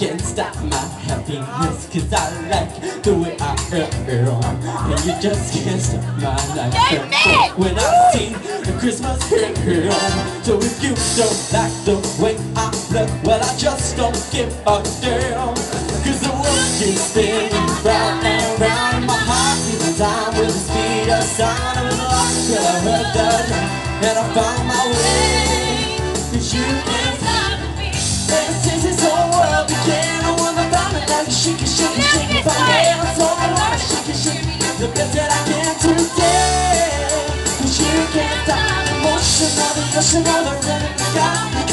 can't stop my happiness Cause I like the way I am And you just can't stop my life When I sing the Christmas hymn So if you don't like the way I look Well I just don't give a damn. Cause the world keeps spinning round and round. My heart in time with the speed of sound I was lost till I heard the drum And I found my way Cause you today Cause you can't